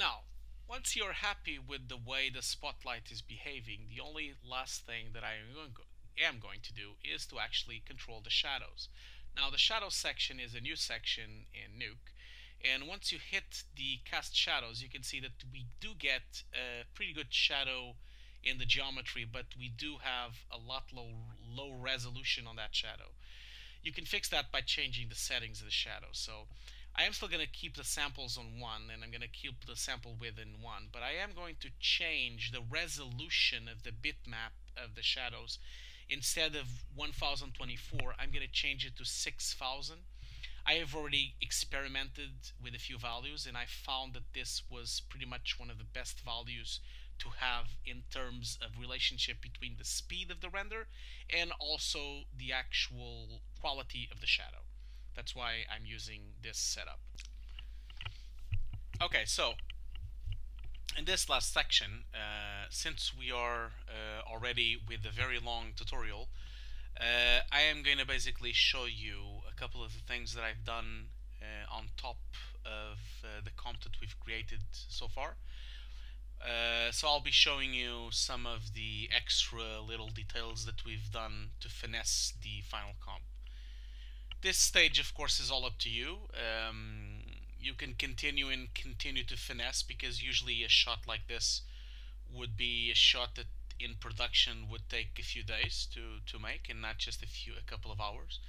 now, once you're happy with the way the spotlight is behaving, the only last thing that I am going to do is to actually control the shadows. Now the shadow section is a new section in Nuke and once you hit the cast shadows you can see that we do get a pretty good shadow in the geometry but we do have a lot low, low resolution on that shadow. You can fix that by changing the settings of the shadow. So I am still going to keep the samples on 1 and I'm going to keep the sample width in 1 but I am going to change the resolution of the bitmap of the shadows instead of 1024 I'm going to change it to 6000 I have already experimented with a few values and I found that this was pretty much one of the best values to have in terms of relationship between the speed of the render and also the actual quality of the shadow. That's why I'm using this setup. Okay, so in this last section, uh, since we are uh, already with a very long tutorial, uh, I am going to basically show you a couple of the things that I've done uh, on top of uh, the comp that we've created so far. Uh, so I'll be showing you some of the extra little details that we've done to finesse the final comp. This stage, of course, is all up to you. Um, you can continue and continue to finesse because usually a shot like this would be a shot that in production would take a few days to, to make and not just a few a couple of hours.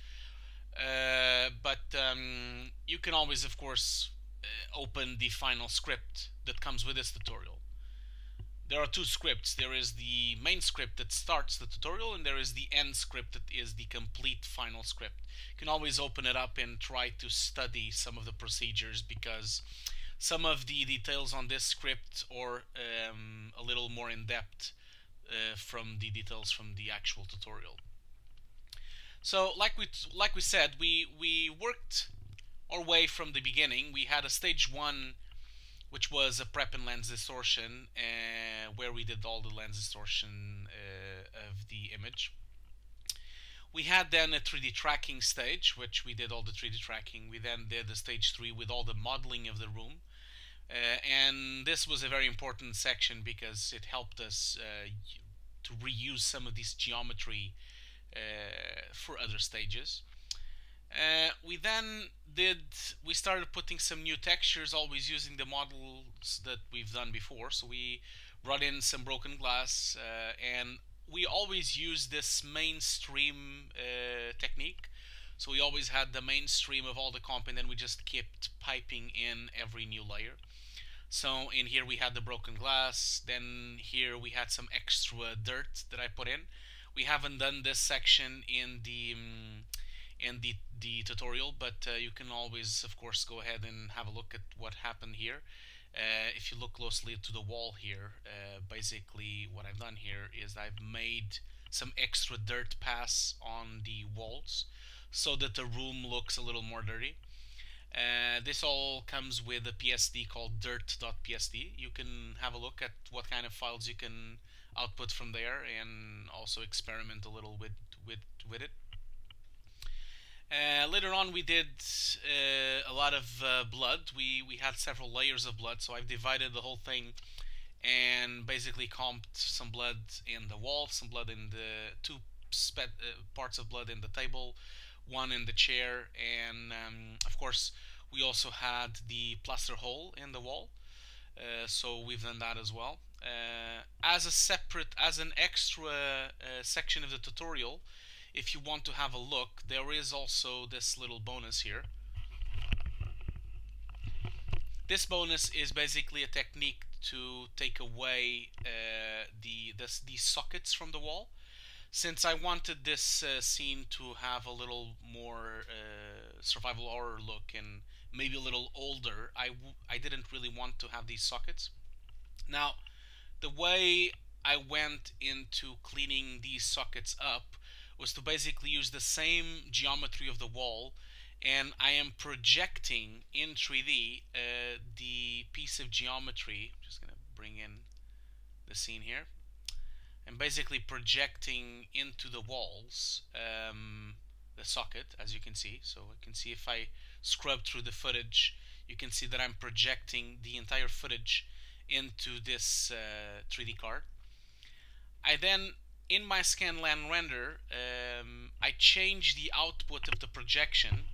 Uh, but um, you can always, of course, uh, open the final script that comes with this tutorial there are two scripts. There is the main script that starts the tutorial and there is the end script that is the complete final script. You can always open it up and try to study some of the procedures because some of the details on this script are um, a little more in depth uh, from the details from the actual tutorial. So like we like we said, we we worked our way from the beginning. We had a stage one which was a prep and lens distortion uh, where we did all the lens distortion uh, of the image. We had then a 3D tracking stage, which we did all the 3D tracking. We then did the stage 3 with all the modeling of the room. Uh, and this was a very important section because it helped us to reuse some of this geometry for other stages. Uh, we then did, we started putting some new textures, always using the models that we've done before. So we brought in some broken glass uh, and we always use this mainstream uh, technique. So we always had the mainstream of all the comp and then we just kept piping in every new layer. So in here we had the broken glass, then here we had some extra dirt that I put in. We haven't done this section in the um, in the, the tutorial, but uh, you can always, of course, go ahead and have a look at what happened here. Uh, if you look closely to the wall here, uh, basically what I've done here is I've made some extra dirt pass on the walls so that the room looks a little more dirty. Uh, this all comes with a PSD called dirt.psd. You can have a look at what kind of files you can output from there and also experiment a little with, with, with it. Uh, later on, we did uh, a lot of uh, blood. We we had several layers of blood, so I've divided the whole thing and basically comped some blood in the wall, some blood in the two uh, parts of blood in the table, one in the chair, and um, of course we also had the plaster hole in the wall. Uh, so we've done that as well. Uh, as a separate, as an extra section of the tutorial, if you want to have a look, there is also this little bonus here. This bonus is basically a technique to take away uh, the this, these sockets from the wall. Since I wanted this uh, scene to have a little more uh, survival horror look and maybe a little older, I w I didn't really want to have these sockets. Now, the way I went into cleaning these sockets up was to basically use the same geometry of the wall and I am projecting in 3D uh, the piece of geometry. I'm just going to bring in the scene here. I'm basically projecting into the walls um, the socket, as you can see. So I can see if I scrub through the footage, you can see that I'm projecting the entire footage into this uh, 3D card. I then, in my scanline render, um, I change the output of the projection.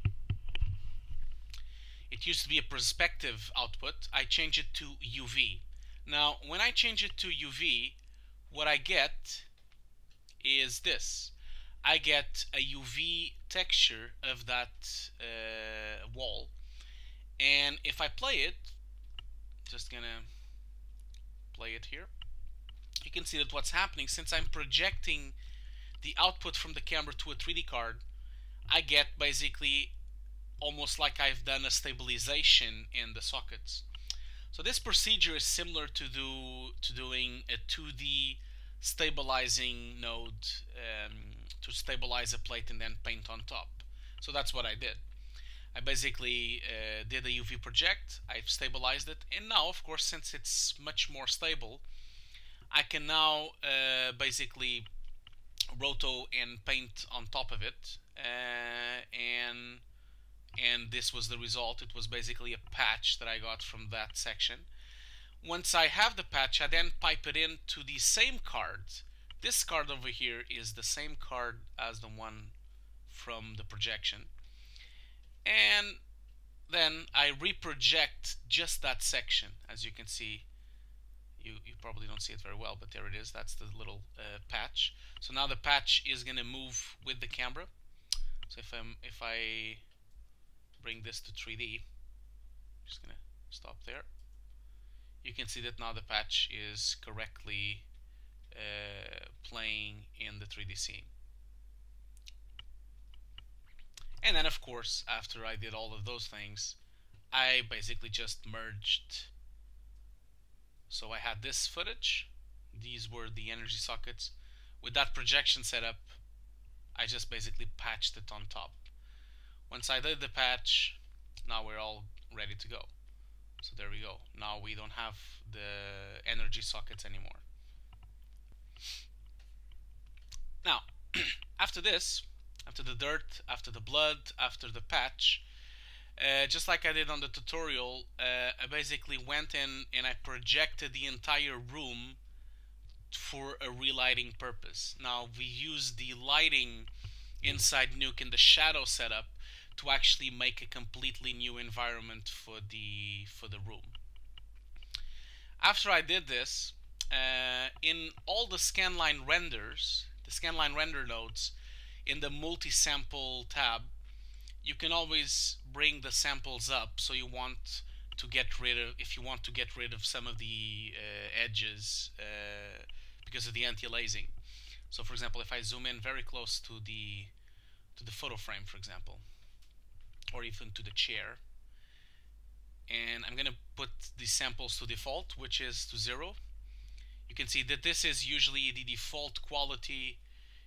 It used to be a perspective output. I change it to UV. Now, when I change it to UV, what I get is this. I get a UV texture of that uh, wall. And if I play it, just gonna play it here, you can see that what's happening, since I'm projecting the output from the camera to a 3D card, I get basically almost like I've done a stabilization in the sockets. So this procedure is similar to do to doing a 2D stabilizing node um, to stabilize a plate and then paint on top. So that's what I did. I basically uh, did a UV project, I've stabilized it, and now of course since it's much more stable, I can now uh, basically roto and paint on top of it uh, and and this was the result. It was basically a patch that I got from that section. Once I have the patch I then pipe it into the same card this card over here is the same card as the one from the projection. And then I reproject just that section as you can see you, you probably don't see it very well but there it is. That's the little uh, patch. So now the patch is gonna move with the camera. So if I'm if I bring this to 3D just gonna stop there. You can see that now the patch is correctly uh, playing in the 3D scene. And then of course after I did all of those things I basically just merged so I had this footage. These were the energy sockets. With that projection setup I just basically patched it on top. Once I did the patch now we're all ready to go. So there we go. Now we don't have the energy sockets anymore. Now after this after the dirt, after the blood, after the patch. Uh, just like I did on the tutorial, uh, I basically went in and I projected the entire room for a relighting purpose. Now we use the lighting inside Nuke in the shadow setup to actually make a completely new environment for the for the room. After I did this, uh, in all the scanline renders, the scanline render nodes, in the multi-sample tab, you can always bring the samples up so you want to get rid of if you want to get rid of some of the uh, edges uh, because of the anti-aliasing. So for example, if I zoom in very close to the to the photo frame, for example, or even to the chair, and I'm going to put the samples to default, which is to zero. You can see that this is usually the default quality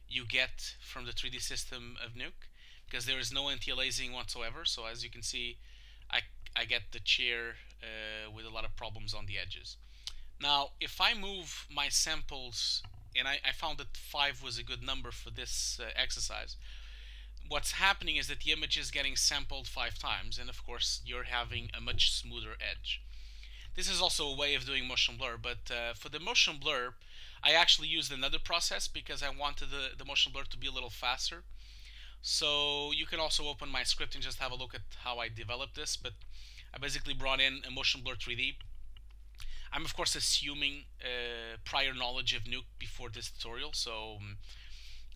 you get from the 3D system of Nuke because there is no anti-aliasing whatsoever. So as you can see, I, I get the chair uh, with a lot of problems on the edges. Now, if I move my samples, and I, I found that 5 was a good number for this uh, exercise, what's happening is that the image is getting sampled 5 times, and of course you're having a much smoother edge. This is also a way of doing motion blur, but uh, for the motion blur, I actually used another process because I wanted the, the motion blur to be a little faster. So you can also open my script and just have a look at how I developed this, but I basically brought in a motion blur 3D. I'm of course assuming uh, prior knowledge of Nuke before this tutorial, so um,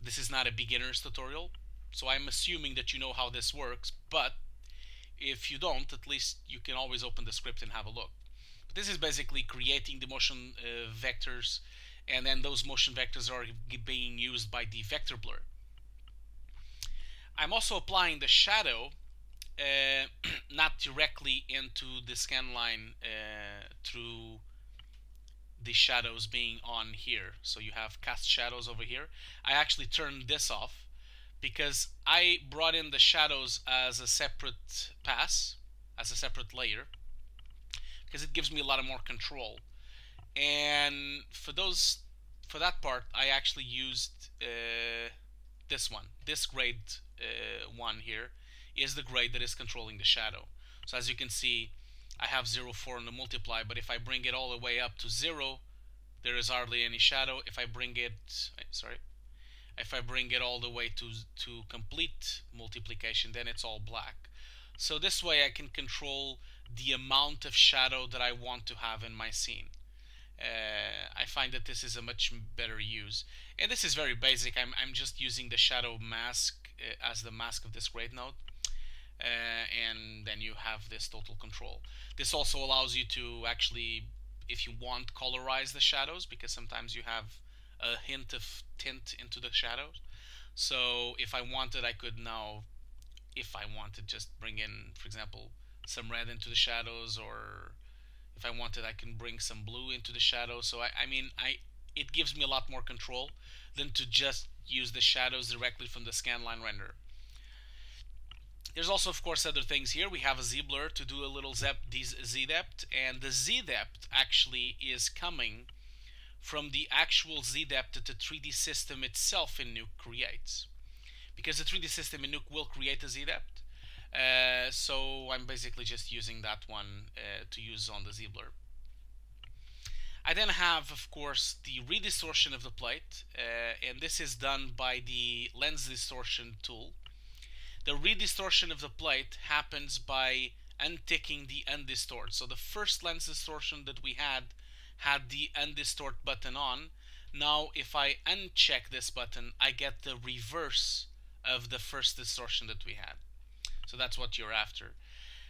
this is not a beginner's tutorial. So I'm assuming that you know how this works, but if you don't, at least you can always open the script and have a look. But this is basically creating the motion uh, vectors and then those motion vectors are being used by the vector blur. I'm also applying the shadow uh, not directly into the scan line uh, through the shadows being on here. So you have cast shadows over here. I actually turned this off because I brought in the shadows as a separate pass, as a separate layer, because it gives me a lot of more control and for those for that part I actually used uh, this one this grade uh, one here is the grade that is controlling the shadow so as you can see I have 0, 4 on the multiply, but if I bring it all the way up to 0, there is hardly any shadow. If I bring it, sorry, if I bring it all the way to, to complete multiplication, then it's all black. So this way I can control the amount of shadow that I want to have in my scene. Uh, I find that this is a much better use. And this is very basic. I'm, I'm just using the shadow mask as the mask of this grade node. Uh, and then you have this total control. This also allows you to actually, if you want, colorize the shadows because sometimes you have a hint of tint into the shadows. So if I wanted, I could now, if I wanted, just bring in, for example, some red into the shadows or if I wanted I can bring some blue into the shadows so I, I mean I it gives me a lot more control than to just use the shadows directly from the scanline render. There's also of course other things here. We have a z blur to do a little z depth and the z depth actually is coming from the actual z depth that the 3d system itself in Nuke creates. Because the 3d system in Nuke will create a z depth uh, so I'm basically just using that one uh, to use on the Z-Blur. I then have, of course, the redistortion of the plate, uh, and this is done by the lens distortion tool. The redistortion of the plate happens by unticking the undistort. So the first lens distortion that we had had the undistort button on. Now if I uncheck this button, I get the reverse of the first distortion that we had. So that's what you're after.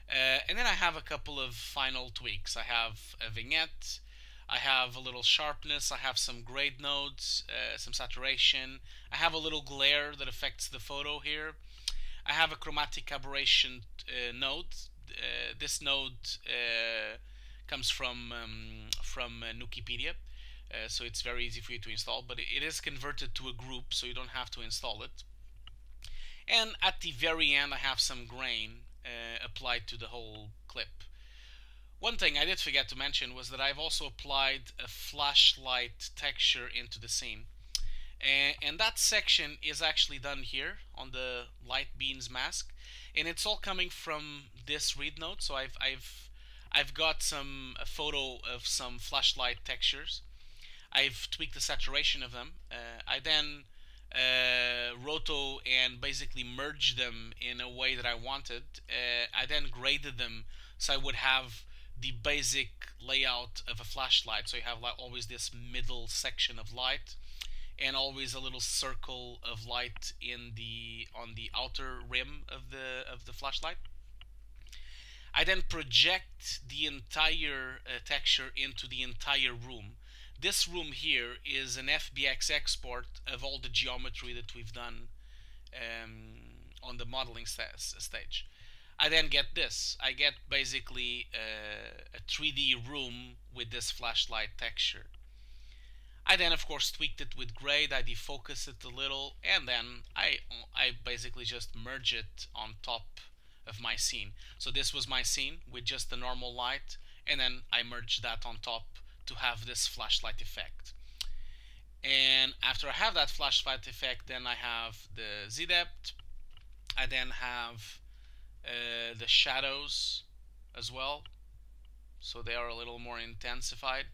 Uh, and then I have a couple of final tweaks. I have a vignette, I have a little sharpness, I have some grade nodes, uh, some saturation, I have a little glare that affects the photo here. I have a chromatic aberration uh, node. Uh, this node uh, comes from um, from uh, Nukepedia, so it's very easy for you to install, but it is converted to a group, so you don't have to install it. And at the very end, I have some grain uh, applied to the whole clip. One thing I did forget to mention was that I've also applied a flashlight texture into the scene. And, and that section is actually done here on the light beams mask. And it's all coming from this read node. So I've, I've, I've got some a photo of some flashlight textures. I've tweaked the saturation of them. Uh, I then uh, roto and basically merged them in a way that I wanted. Uh, I then graded them so I would have the basic layout of a flashlight. So you have like always this middle section of light and always a little circle of light in the on the outer rim of the of the flashlight. I then project the entire uh, texture into the entire room this room here is an FBX export of all the geometry that we've done um, on the modeling st stage. I then get this. I get basically uh, a 3D room with this flashlight texture. I then of course tweaked it with grade, I defocused it a little, and then I, I basically just merge it on top of my scene. So this was my scene with just the normal light, and then I merged that on top to have this flashlight effect. And after I have that flashlight effect, then I have the Z-depth. I then have uh, the shadows as well. So they are a little more intensified.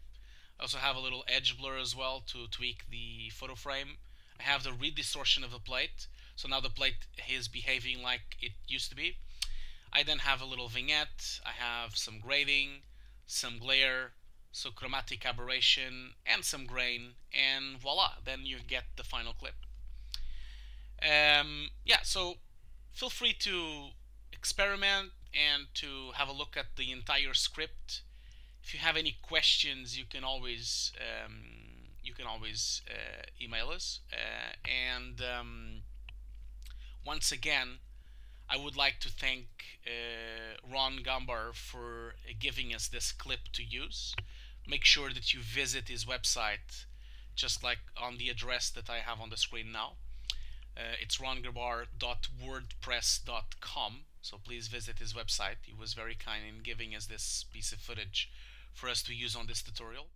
I also have a little edge blur as well to tweak the photo frame. I have the redistortion of the plate. So now the plate is behaving like it used to be. I then have a little vignette. I have some grading, some glare, so chromatic aberration and some grain and voila then you get the final clip um, yeah so feel free to experiment and to have a look at the entire script. If you have any questions you can always um, you can always uh, email us. Uh, and um, once again I would like to thank uh, Ron Gambar for giving us this clip to use. Make sure that you visit his website just like on the address that I have on the screen now. Uh, it's rongabar.wordpress.com so please visit his website. He was very kind in giving us this piece of footage for us to use on this tutorial.